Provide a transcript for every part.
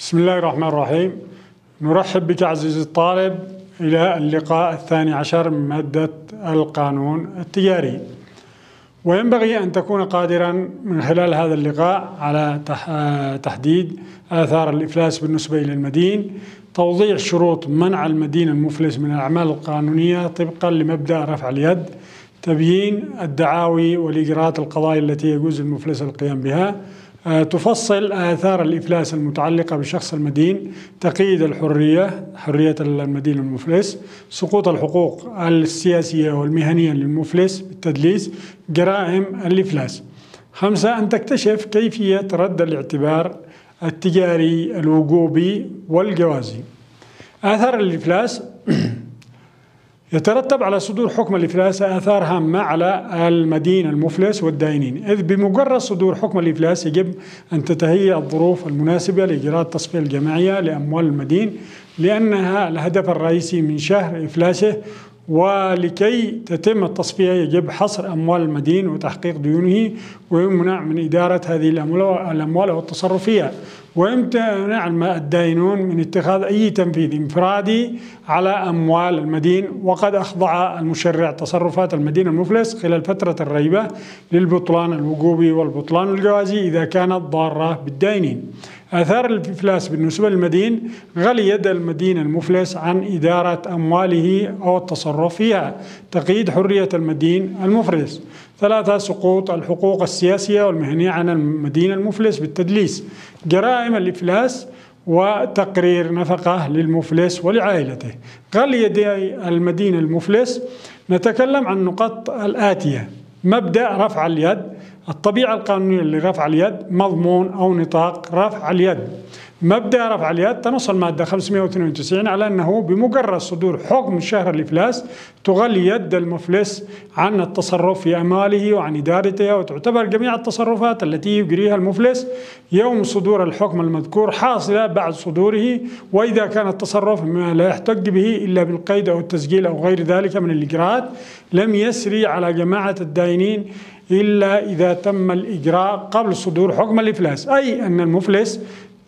بسم الله الرحمن الرحيم. نرحب بك عزيزي الطالب إلى اللقاء الثاني عشر من مادة القانون التجاري. وينبغي أن تكون قادرا من خلال هذا اللقاء على تحديد آثار الإفلاس بالنسبة إلى المدين توضيح شروط منع المدين المفلس من الأعمال القانونية طبقا لمبدأ رفع اليد تبيين الدعاوي والإجراءات القضائية التي يجوز المفلس القيام بها تفصل آثار الإفلاس المتعلقة بشخص المدين تقييد الحرية حرية المدين المفلس سقوط الحقوق السياسية والمهنية للمفلس بالتدليس جرائم الإفلاس. خمسة أن تكتشف كيفية رد الاعتبار التجاري الوجوبي والجوازي. آثار الإفلاس يترتب على صدور حكم الإفلاس آثار هامة على المدين المفلس والدائنين. إذ بمجرد صدور حكم الإفلاس يجب أن تتهيأ الظروف المناسبة لإجراء التصفية الجماعية لأموال المدين لأنها الهدف الرئيسي من شهر إفلاسه ولكي تتم التصفية يجب حصر أموال المدين وتحقيق ديونه ويمنع من إدارة هذه الأموال والتصرف فيها ويمتنع الدائنون من اتخاذ أي تنفيذ انفرادي على أموال المدين. وقد أخضع المشرع تصرفات المدين المفلس خلال فترة الريبة للبطلان الوجوبي والبطلان الجوازي إذا كانت ضارة بالدائنين آثار الإفلاس بالنسبة للمدين غل يد المدين المفلس عن إدارة أمواله أو التصرف فيها تقييد حرية المدين المفلس. ثلاثة سقوط الحقوق السياسية والمهنية عن المدين المفلس بالتدليس. جرائم الإفلاس وتقرير نفقة للمفلس ولعائلته. غل يد المدين المفلس. نتكلم عن النقط الآتية. مبدأ رفع اليد. الطبيعة القانونية لرفع اليد مضمون أو نطاق رفع اليد. مبدأ رفع اليد تنص المادة 592 على أنه بمجرد صدور حكم شهر الإفلاس تغلي يد المفلس عن التصرف في أمواله وعن إدارتها وتعتبر جميع التصرفات التي يجريها المفلس يوم صدور الحكم المذكور حاصلة بعد صدوره وإذا كان التصرف ما لا يحتج به إلا بالقيد أو التسجيل أو غير ذلك من الإجراءات لم يسري على جماعة الدائنين إلا إذا تم الإجراء قبل صدور حكم الإفلاس. أي أن المفلس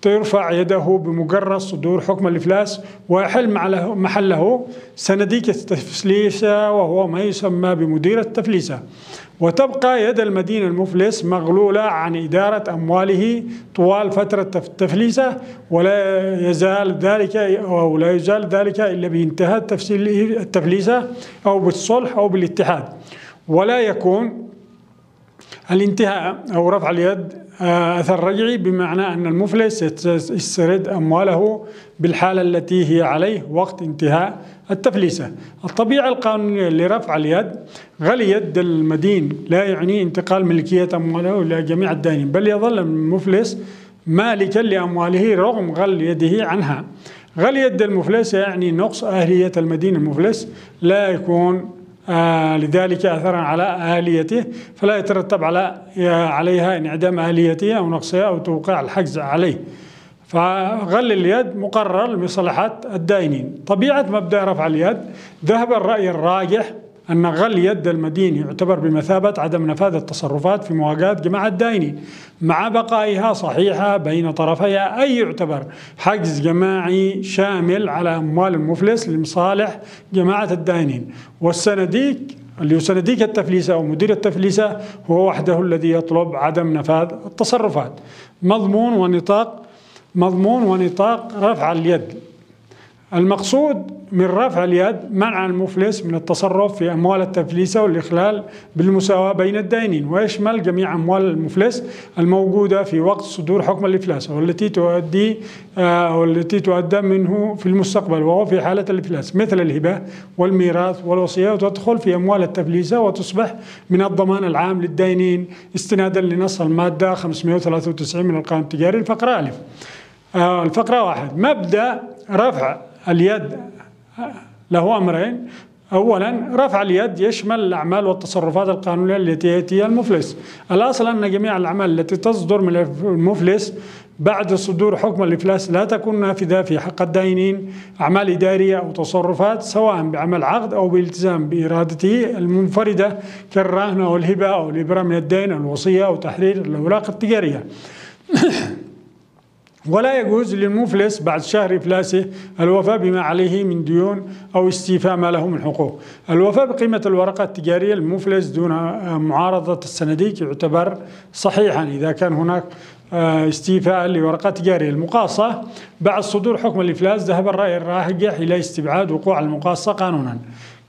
ترفع يده بمجرد صدور حكم الإفلاس ويحل محله سنديك التفليسة وهو ما يسمى بمدير التفليسة وتبقى يد المدين المفلس مغلولة عن إدارة أمواله طوال فترة التفليسة ولا يزال ذلك أو لا يزال ذلك إلا بانتهاء التفليسة أو بالصلح أو بالاتحاد. ولا يكون الانتهاء أو رفع اليد أثر رجعي بمعنى أن المفلس يسترد أمواله بالحالة التي هي عليه وقت انتهاء التفليسة. الطبيعة القانونية لرفع اليد غلي يد المدين لا يعني انتقال ملكية أمواله إلى جميع الدائنين بل يظل المفلس مالكا لأمواله رغم غل يده عنها. غلي يد المفلس يعني نقص أهلية المدين. المفلس لا يكون آه لذلك أثرا على آليته فلا يترتب على عليها انعدام آليته أو نقصها أو توقيع الحجز عليه. فغل اليد مقرر لمصلحة الدائنين. طبيعة مبدأ رفع اليد ذهب الرأي الراجح أن غل يد المدين يعتبر بمثابة عدم نفاذ التصرفات في مواجهة جماعة الدائنين مع بقائها صحيحة بين طرفيها أي يعتبر حجز جماعي شامل على أموال المفلس لمصالح جماعة الدائنين والصناديق اللي صناديق التفليسة أو مدير التفليسة هو وحده الذي يطلب عدم نفاذ التصرفات. مضمون ونطاق مضمون ونطاق رفع اليد. المقصود من رفع اليد منع المفلس من التصرف في أموال التفليسة والإخلال بالمساواة بين الدائنين ويشمل جميع أموال المفلس الموجودة في وقت صدور حكم الإفلاس والتي تؤدي أو التي تؤدى منه في المستقبل وهو في حالة الإفلاس مثل الهبة والميراث والوصية وتدخل في أموال التفليسة وتصبح من الضمان العام للدائنين استنادا لنص المادة 593 من القانون التجاري الفقرة ألف. الفقرة واحد مبدأ رفع اليد له أمرين. أولا رفع اليد يشمل الأعمال والتصرفات القانونية التي يأتيها المفلس. الأصل أن جميع الأعمال التي تصدر من المفلس بعد صدور حكم الإفلاس لا تكون نافذة في حق الدائنين أعمال إدارية أو تصرفات سواء بعمل عقد أو بالالتزام بإرادته المنفردة كالرهن أو الهبة أو الإبرة من الدين أو الوصية أو تحرير الأوراق التجارية. ولا يجوز للمفلس بعد شهر إفلاسه الوفاء بما عليه من ديون أو استيفاء ما له من حقوق. الوفاء بقيمة الورقة التجارية للمفلس دون معارضة السنديك يعتبر صحيحا إذا كان هناك استيفاء لورقات تجارية المقاصة. بعد صدور حكم الإفلاس ذهب الرأي الراجح إلى استبعاد وقوع المقاصة قانونا.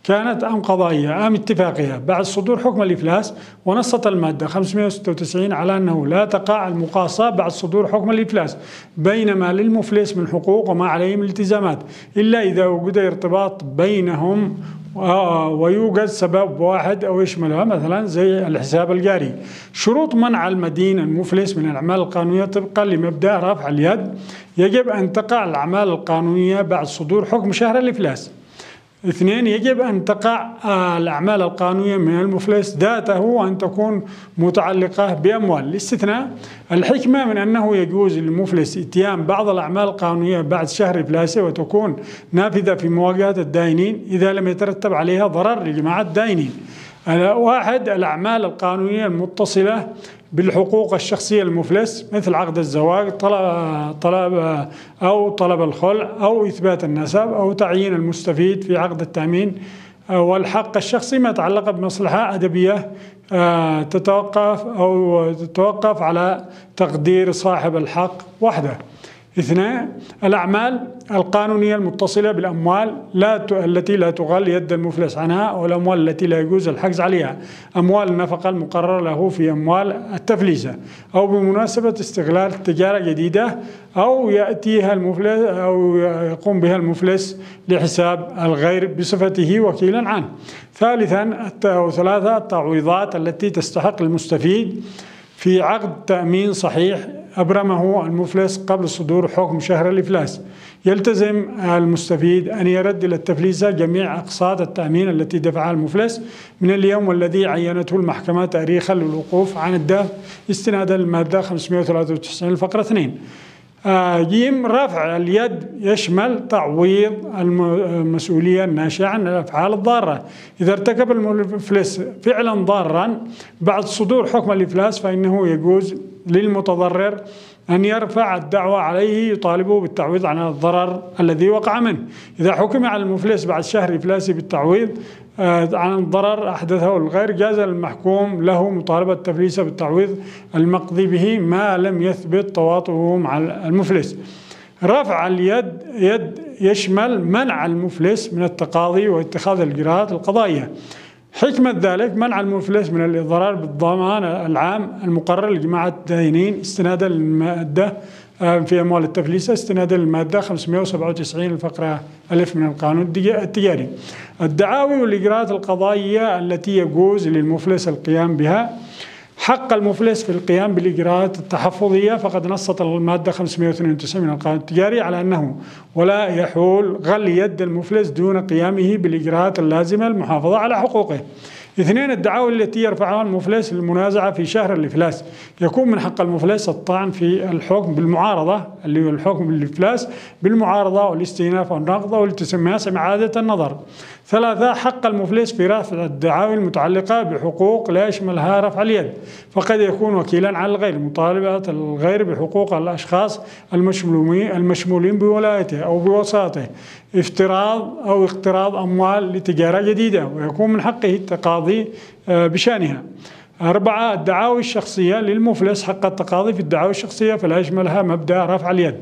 كانت أم قضائية أم اتفاقية. بعد صدور حكم الإفلاس ونصت المادة 596 على أنه لا تقع المقاصة بعد صدور حكم الإفلاس بينما للمفلس من حقوق وما عليه من التزامات إلا إذا وجد ارتباط بينهم ويوجد سبب واحد أو يشملها مثلا زي الحساب الجاري. شروط منع المدين المفلس من الأعمال القانونية طبقا لمبدأ رفع اليد يجب أن تقع الأعمال القانونية بعد صدور حكم شهر الإفلاس. اثنين يجب أن تقع الأعمال القانونية من المفلس ذاته وأن تكون متعلقة بأموال. الاستثناء الحكمة من أنه يجوز للمفلس اتيان بعض الأعمال القانونية بعد شهر إفلاسه وتكون نافذة في مواجهة الدائنين إذا لم يترتب عليها ضرر لجماعة الدائنين واحد الأعمال القانونية المتصلة بالحقوق الشخصية المفلس مثل عقد الزواج طلب, طلب أو طلب الخلع أو إثبات النسب أو تعيين المستفيد في عقد التأمين. والحق الشخصي ما يتعلق بمصلحة أدبية تتوقف أو تتوقف على تقدير صاحب الحق وحده. اثنان الأعمال القانونية المتصلة بالأموال لا. التي لا تغل يد المفلس عنها أو الأموال التي لا يجوز الحجز عليها أموال النفقة المقررة له في أموال التفليسة أو بمناسبة استغلال تجارة جديدة أو يأتيها المفلس أو يقوم بها المفلس لحساب الغير بصفته وكيلا عنه ثالثا أو ثلاثة التعويضات التي تستحق المستفيد في عقد تأمين صحيح أبرمه المفلس قبل صدور حكم شهر الإفلاس. يلتزم المستفيد أن يرد إلى التفليسة جميع أقساط التأمين التي دفعها المفلس. من اليوم الذي عينته المحكمة تاريخا للوقوف عن الدفع استنادا للمادة 593 الفقرة 2 جيم رفع اليد يشمل تعويض المسؤولية الناشئة عن الأفعال الضارة. إذا ارتكب المفلس فعلا ضارا بعد صدور حكم الإفلاس فإنه يجوز للمتضرر أن يرفع الدعوى عليه يطالبه بالتعويض عن الضرر الذي وقع منه. إذا حكم على المفلس بعد شهر إفلاسه بالتعويض عن الضرر أحدثه الغير جاز المحكوم له مطالبة تفليسه بالتعويض المقضي به ما لم يثبت تواطؤه مع المفلس. رفع اليد يد يشمل منع المفلس من التقاضي واتخاذ الإجراءات القضائية. حكمة ذلك منع المفلس من الإضرار بالضمان العام المقرر لجماعة الدائنين استنادا للمادة في أموال التفليسة استنادا للمادة 597 الفقرة ألف من القانون التجاري. الدعاوي والإجراءات القضائية التي يجوز للمفلس القيام بها حق المفلس في القيام بالإجراءات التحفظية فقد نصت المادة 592 من القانون التجاري على أنه ولا يحول غل يد المفلس دون قيامه بالإجراءات اللازمة للمحافظة على حقوقه. اثنين الدعاوى التي يرفعها المفلس للمنازعة في شهر الإفلاس. يكون من حق المفلس الطعن في الحكم بالمعارضة اللي هو الحكم بالإفلاس بالمعارضة والاستئناف والنقض والتسمية إعادة النظر. ثلاثة حق المفلس في رفع الدعاوى المتعلقة بحقوق لا يشملها رفع اليد. فقد يكون وكيلا على الغير مطالبة الغير بحقوق الأشخاص المشمولين المشمولين بولايته أو بوساطه افتراض أو اقتراض أموال لتجارة جديدة ويكون من حقه التقاضي بشأنها. أربعة الدعاوي الشخصية للمفلس حق التقاضي في الدعاوي الشخصية فلا يشملها مبدأ رفع اليد.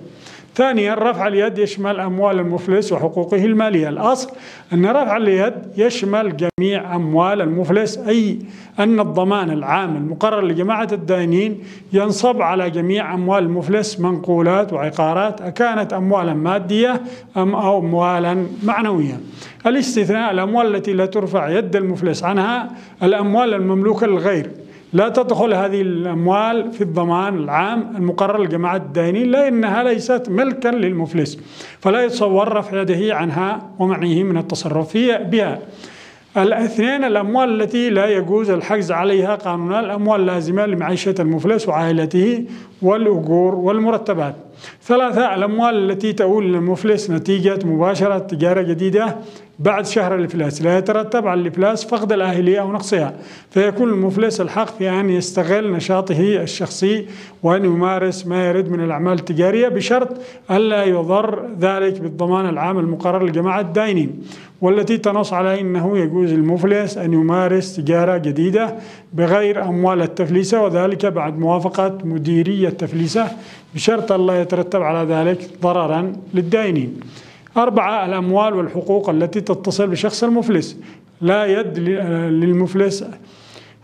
ثانيا رفع اليد يشمل أموال المفلس وحقوقه المالية. الأصل أن رفع اليد يشمل جميع أموال المفلس أي أن الضمان العام المقرر لجماعة الدائنين ينصب على جميع أموال المفلس منقولات وعقارات أكانت أموالا مادية أم أموالا معنوية. الاستثناء الأموال التي لا ترفع يد المفلس عنها الأموال المملوكة للغير. لا تدخل هذه الأموال في الضمان العام المقرر لجماعة الدائنين لأنها ليست ملكا للمفلس فلا يتصور رفع يده عنها ومعنيه من التصرف بها. الاثنين الأموال التي لا يجوز الحجز عليها قانونا الأموال اللازمة لمعيشة المفلس وعائلته والأجور والمرتبات. ثلاثة الأموال التي تؤول للمفلس نتيجة مباشرة تجارة جديدة. بعد شهر الإفلاس لا يترتب على الإفلاس فقد الأهلية أو نقصها. فيكون المفلس الحق في أن يستغل نشاطه الشخصي وأن يمارس ما يريد من الأعمال التجارية بشرط ألا يضر ذلك بالضمان العام المقرر لجماعة الدائنين والتي تنص على أنه يجوز المفلس أن يمارس تجارة جديدة بغير أموال التفليسة وذلك بعد موافقة مديرية التفليسة بشرط ألا يترتب على ذلك ضررا للدائنين أربعة الأموال والحقوق التي تتصل بشخص المفلس. لا يد للمفلس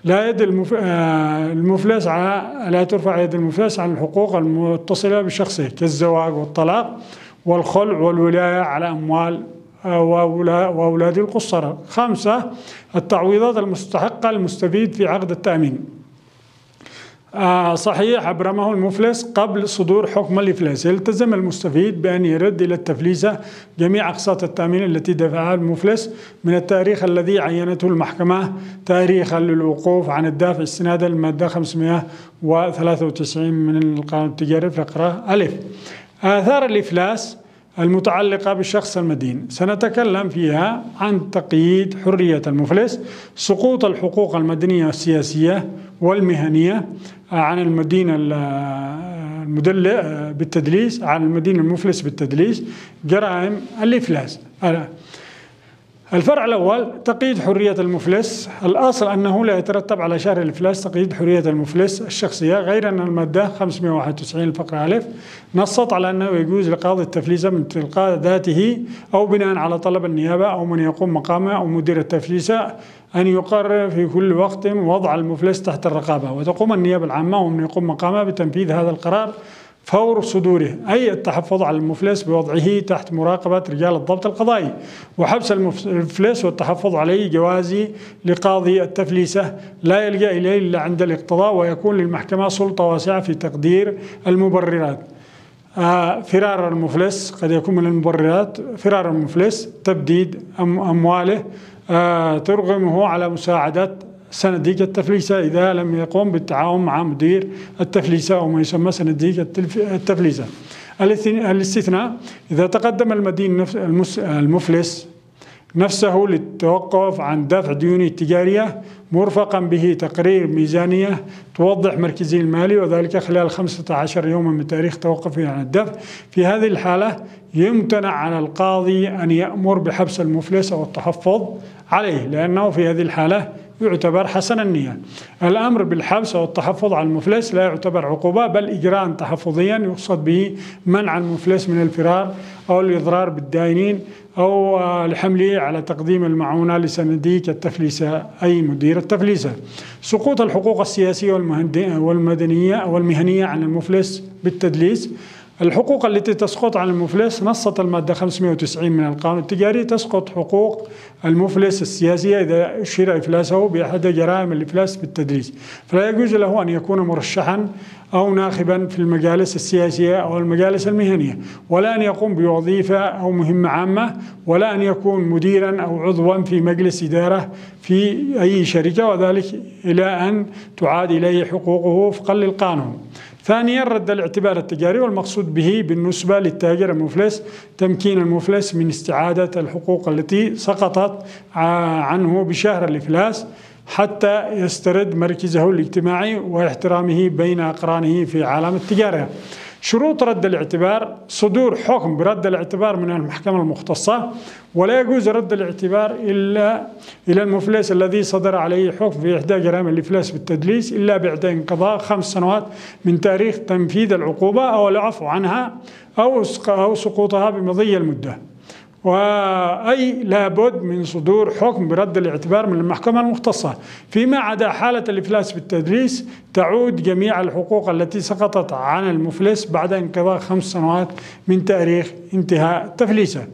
لا يد المفلس على لا ترفع يد المفلس عن الحقوق المتصلة بشخصه كالزواج والطلاق والخلع والولاية على أموال وأولاد القصرى خمسة التعويضات المستحقة للمستفيد في عقد التأمين. آه صحيح أبرمه المفلس قبل صدور حكم الإفلاس. يلتزم المستفيد بأن يرد إلى التفليسة جميع أقساط التأمين التي دفعها المفلس من التاريخ الذي عينته المحكمة تاريخا للوقوف عن الدافع استنادا للمادة 593 من القانون التجاري فقرة ألف. آثار الإفلاس المتعلقة بالشخص المدين. سنتكلم فيها عن تقييد حرية المفلس سقوط الحقوق المدنية والسياسية والمهنية عن المدين المفلس بالتدليس عن المدين المفلس بالتدليس جرائم الإفلاس. الفرع الأول تقييد حرية المفلس. الأصل أنه لا يترتب على شهر الإفلاس تقييد حرية المفلس الشخصية غير أن المادة 591 الفقرة ألف نصت على أنه يجوز لقاضي التفليس من تلقاء ذاته أو بناء على طلب النيابة أو من يقوم مقامه أو مدير التفليس أن يقرر في كل وقت وضع المفلس تحت الرقابة. وتقوم النيابة العامة ومن يقوم مقامه بتنفيذ هذا القرار فور صدوره أي التحفظ على المفلس بوضعه تحت مراقبة رجال الضبط القضائي وحبس المفلس والتحفظ عليه جوازي لقاضي التفليسة لا يلجأ إليه إلا عند الاقتضاء ويكون للمحكمة سلطة واسعة في تقدير المبررات. آه فرار المفلس قد يكون من المبررات. فرار المفلس تبديد أمواله آه ترغمه على مساعدة صناديق التفليسة إذا لم يقوم بالتعاون مع مدير التفليسة أو ما يسمى صناديق التفليسة. الاستثناء إذا تقدم المدين المفلس نفسه للتوقف عن دفع ديونه التجارية مرفقا به تقرير ميزانية توضح مركزي المالي وذلك خلال 15 يوما من تاريخ توقفه عن الدفع. في هذه الحالة يمتنع على القاضي أن يأمر بحبس المفلس أو التحفظ عليه لأنه في هذه الحالة يعتبر حسن النية الأمر بالحبس أو التحفظ على المفلس لا يعتبر عقوبة بل إجراء تحفظيا يقصد به منع المفلس من الفرار أو الإضرار بالدائنين أو لحمله على تقديم المعونة لصناديق التفليسة أي مدير التفليسة سقوط الحقوق السياسية والمدنية والمهنية عن المفلس بالتدليس الحقوق التي تسقط عن المفلس نصت المادة 590 من القانون التجاري تسقط حقوق المفلس السياسية إذا أشهر إفلاسه بأحد جرائم الإفلاس بالتدريس فلا يجوز له أن يكون مرشحا أو ناخبا في المجالس السياسية أو المجالس المهنية ولا أن يقوم بوظيفة أو مهمة عامة ولا أن يكون مديرا أو عضوا في مجلس إدارة في أي شركة وذلك إلى أن تعاد إليه حقوقه وفقا للقانون ثانيا رد الاعتبار التجاري والمقصود به بالنسبة للتاجر المفلس تمكين المفلس من استعادة الحقوق التي سقطت عنه بشهر الإفلاس حتى يسترد مركزه الاجتماعي واحترامه بين أقرانه في عالم التجارة. شروط رد الاعتبار صدور حكم برد الاعتبار من المحكمة المختصة ولا يجوز رد الاعتبار إلا إلى المفلس الذي صدر عليه حكم في إحدى جرائم الإفلاس بالتدليس إلا بعد انقضاء خمس سنوات من تاريخ تنفيذ العقوبة أو العفو عنها أو سقوطها بمضي المدة. وأي لابد من صدور حكم برد الاعتبار من المحكمة المختصة. فيما عدا حالة الإفلاس بالتدليس تعود جميع الحقوق التي سقطت عن المفلس بعد انقضاء خمس سنوات من تاريخ انتهاء تفليسه.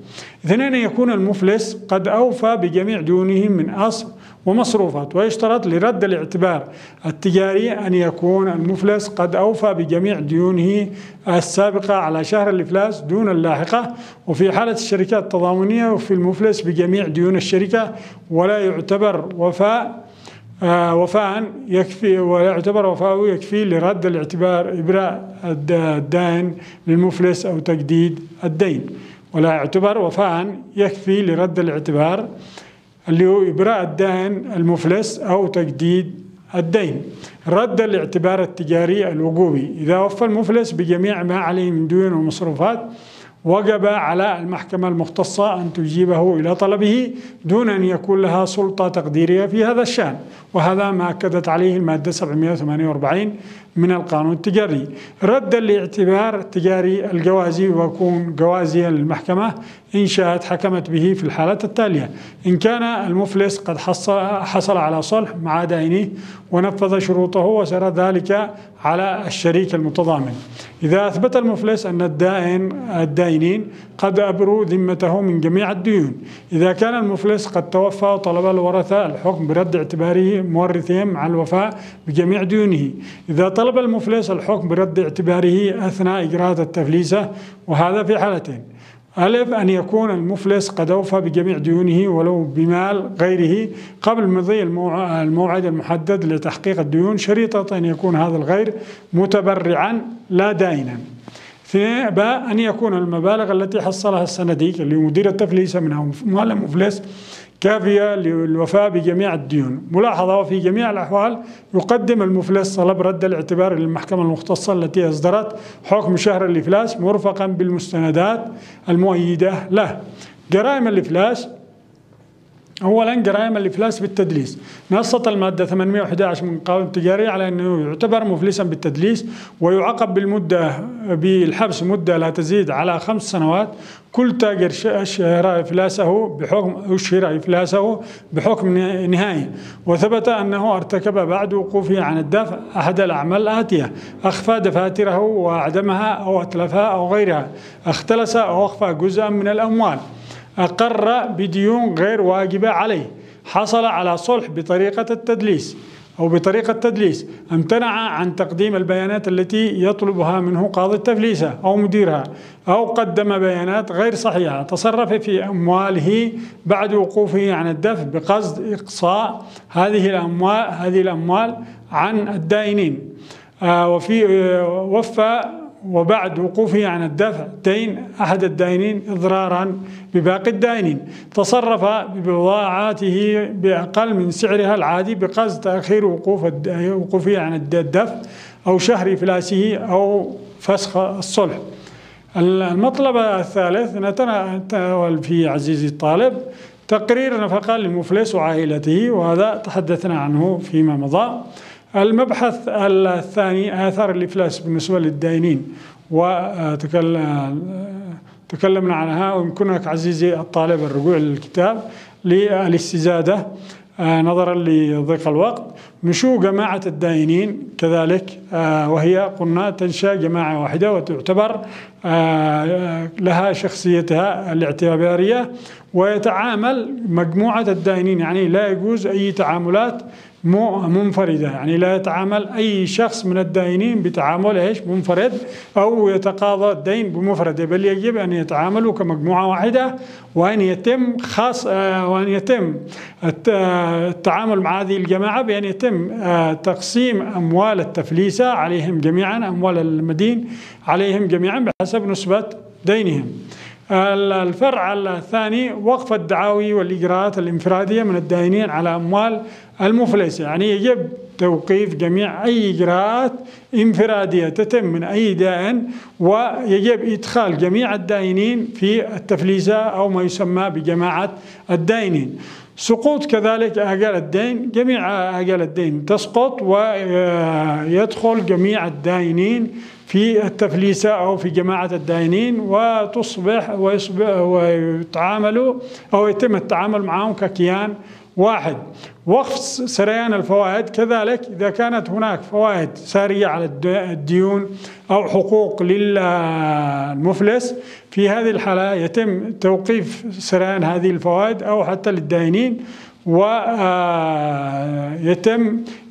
اثنين يكون المفلس قد أوفى بجميع ديونه من أصل ومصروفات ويشترط لرد الاعتبار التجاري أن يكون المفلس قد أوفى بجميع ديونه السابقة على شهر الإفلاس دون اللاحقة وفي حالة الشركات التضامنية وفي المفلس بجميع ديون الشركة ولا يعتبر وفاء آه وفاء يكفي ويعتبر وفاءه يكفي لرد الاعتبار إبراء الدائن للمفلس أو تجديد الدين ولا يعتبر وفاء يكفي لرد الاعتبار اللي هو إبراء الدائن المفلس أو تجديد الدين. رد الاعتبار التجاري الوقوبي إذا وفى المفلس بجميع ما عليه من ديون ومصروفات وجب على المحكمة المختصة أن تجيبه إلى طلبه دون أن يكون لها سلطة تقديرية في هذا الشأن. وهذا ما أكدت عليه المادة 748 من القانون التجاري. رد الاعتبار التجاري الجوازي ويكون جوازيا للمحكمة إن شاءت حكمت به في الحالات التالية. إن كان المفلس قد حصل على صلح مع دائنه ونفذ شروطه وسر ذلك على الشريك المتضامن. إذا أثبت المفلس أن الدائن الدائنين قد أبروا ذمته من جميع الديون. إذا كان المفلس قد توفى وطلب الورثة الحكم برد اعتباره مورثهم مع الوفاء بجميع ديونه. إذا طلب المفلس الحكم برد اعتباره أثناء إجراءات التفليسة وهذا في حالتين. ألف أن يكون المفلس قد أوفى بجميع ديونه ولو بمال غيره قبل مضي الموعد المحدد لتحقيق الديون شريطة أن يكون هذا الغير متبرعا لا دائنا. اثنين باء أن يكون المبالغ التي حصلها السنديك اللي مدير التفليس من أموال المفلس كافية للوفاء بجميع الديون. ملاحظة وفي جميع الأحوال يقدم المفلس طلب رد الاعتبار للمحكمة المختصة التي أصدرت حكم شهر الإفلاس مرفقا بالمستندات المؤيدة له. جرائم الإفلاس اولا جرائم الإفلاس بالتدليس. نصت المادة 811 من القانون التجاري على أنه يعتبر مفلسا بالتدليس ويعاقب بالمدة بالحبس مدة لا تزيد على خمس سنوات. كل تاجر اشهر إفلاسه بحكم اشهر إفلاسه بحكم نهائي. وثبت أنه ارتكب بعد وقوفه عن الدفع أحد الأعمال الآتية. أخفى دفاتره وأعدمها أو أتلفها أو غيرها. اختلس أو أخفى جزءا من الأموال. أقر بديون غير واجبة عليه. حصل على صلح بطريقة التدليس أو بطريقة تدليس امتنع عن تقديم البيانات التي يطلبها منه قاضي التفليسة أو مديرها أو قدم بيانات غير صحيحة. تصرف في أمواله بعد وقوفه عن الدفع بقصد إقصاء هذه الأموال هذه الأموال عن الدائنين. آه وفي آه وفى وبعد وقوفه عن الدفع دين أحد الدائنين إضرارا بباقي الدائنين تصرف ببضاعاته بأقل من سعرها العادي بقصد تأخير وقوف وقوفه عن الدفع أو شهر إفلاسه أو فسخ الصلح. المطلب الثالث نتناول في عزيزي الطالب تقرير نفقة للمفلس وعائلته وهذا تحدثنا عنه فيما مضى. المبحث الثاني آثار الإفلاس بالنسبة للدائنين وتكلمنا عنها ويمكنك عزيزي الطالب الرجوع للكتاب للاستزادة نظرا لضيق الوقت. نشوء جماعة الدائنين كذلك وهي قلنا تنشأ جماعة واحدة وتعتبر لها شخصيتها الاعتبارية ويتعامل مجموعة الدائنين يعني لا يجوز أي تعاملات منفردة. يعني لا يتعامل أي شخص من الدائنين بتعامل إيش؟ منفرد أو يتقاضى الدين بمفردة بل يجب أن يتعاملوا كمجموعة واحدة وأن يتم خاص وأن يتم التعامل مع هذه الجماعة بأن يتم تقسيم أموال التفليسة عليهم جميعا أموال المدين عليهم جميعا بحسب نسبة دينهم. الفرع الثاني وقف الدعاوي والإجراءات الانفرادية من الدائنين على أموال المفلس. يعني يجب توقيف جميع أي إجراءات انفرادية تتم من أي دائن ويجب إدخال جميع الدائنين في التفليسة أو ما يسمى بجماعة الدائنين سقوط كذلك أجال الدين جميع أجال الدين تسقط ويدخل جميع الدائنين في التفليسة أو في جماعة الدائنين وتصبح ويصبح ويتعاملوا أو يتم التعامل معهم ككيان واحد. وقف سريان الفوائد كذلك إذا كانت هناك فوائد سارية على الديون أو حقوق للمفلس في هذه الحالة يتم توقيف سريان هذه الفوائد أو حتى للدائنين ويتم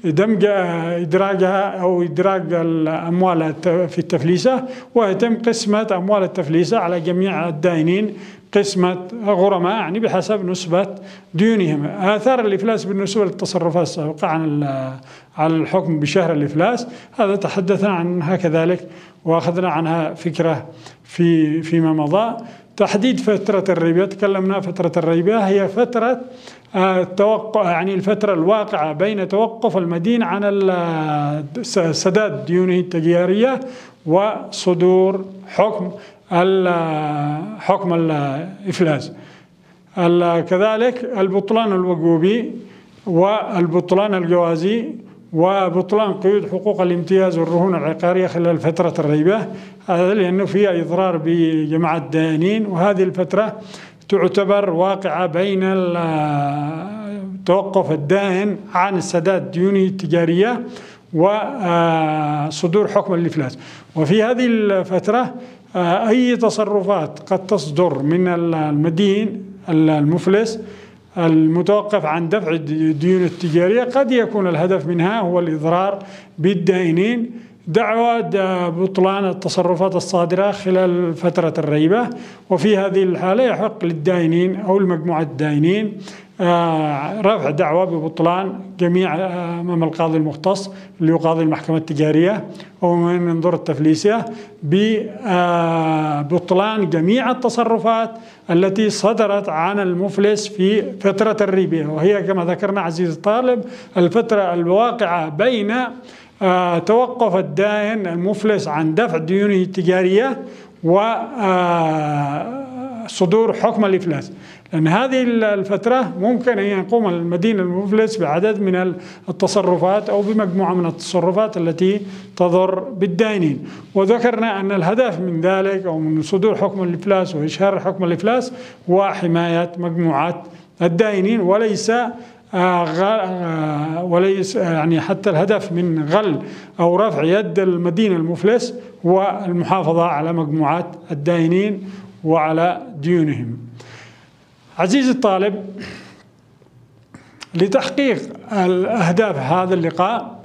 دمج إدراجها أو إدراج الأموال في التفليسة ويتم قسمة أموال التفليسة على جميع الدائنين قسمة غرماء يعني بحسب نسبة ديونهم. آثار الإفلاس بالنسبة للتصرفات السابقة عن على الحكم بشهر الإفلاس هذا تحدثنا عنها كذلك وأخذنا عنها فكرة في فيما مضى. تحديد فترة الريبة تكلمنا فترة الريبة هي فترة التوقع يعني الفترة الواقعة بين توقف المدين عن سداد ديونه التجارية وصدور حكم حكم الإفلاس. كذلك البطلان الوقوبي والبطلان الجوازي وبطلان قيود حقوق الامتياز والرهون العقارية خلال فترة الريبة لأنه فيها إضرار بجماعة الدائنين وهذه الفترة تعتبر واقعة بين توقف الدائن عن سداد ديونه التجارية وصدور حكم الإفلاس. وفي هذه الفترة أي تصرفات قد تصدر من المدين المفلس المتوقف عن دفع الديون التجارية قد يكون الهدف منها هو الإضرار بالدائنين دعوى بطلان التصرفات الصادرة خلال فترة الريبة وفي هذه الحالة يحق للدائنين أو المجموعة الدائنين آه، رفع دعوى ببطلان جميع آه، أمام القاضي المختص اللي هو قاضي المحكمة التجارية أو من منظور التفليسية ببطلان جميع التصرفات التي صدرت عن المفلس في فترة الريبة. وهي كما ذكرنا عزيز الطالب الفترة الواقعة بين آه، توقف الدائن المفلس عن دفع ديونه التجارية وصدور حكم الإفلاس. لأن هذه الفترة ممكن أن يقوم المدينة المفلس بعدد من التصرفات أو بمجموعة من التصرفات التي تضر بالدائنين. وذكرنا أن الهدف من ذلك أو من صدور حكم الإفلاس وإشهار حكم الإفلاس هو حماية مجموعات الدائنين وليس آه، آه، وليس يعني حتى الهدف من غل أو رفع يد المدين المفلس هو المحافظة على مجموعات الدائنين وعلى ديونهم. عزيزي الطالب لتحقيق الأهداف هذا اللقاء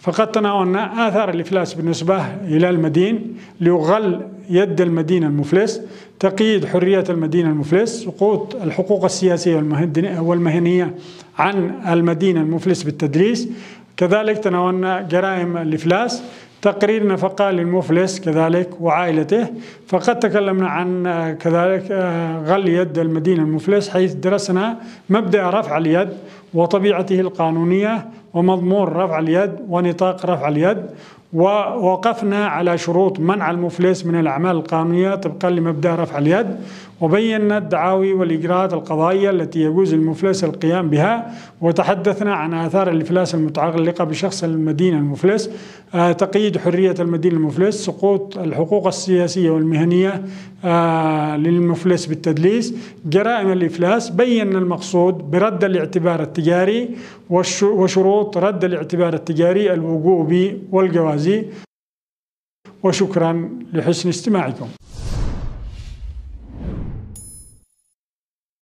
فقد تناولنا آثار الإفلاس بالنسبة إلى المدين لغل يد المدين المفلس تقييد حرية المدين المفلس سقوط الحقوق السياسية والمهنية عن المدين المفلس بالتدليس. كذلك تناولنا جرائم الإفلاس تقرير نفقة للمفلس كذلك وعائلته. فقد تكلمنا عن كذلك آه، غل يد المدينة المفلس حيث درسنا مبدأ رفع اليد وطبيعته القانونية ومضمون رفع اليد ونطاق رفع اليد. ووقفنا على شروط منع المفلس من الأعمال القانونية طبقا لمبدأ رفع اليد. وبينا الدعاوي والإجراءات القضائية التي يجوز للمفلس القيام بها وتحدثنا عن آثار الإفلاس المتعلقة بشخص المدينة المفلس. آه تقييد حرية المدينة المفلس سقوط الحقوق السياسية والمهنية آه للمفلس بالتدليس. جرائم الإفلاس بينا المقصود برد الاعتبار التجاري وشروط رد الاعتبار التجاري الوجوبي والجوازي وشكرا لحسن استماعكم.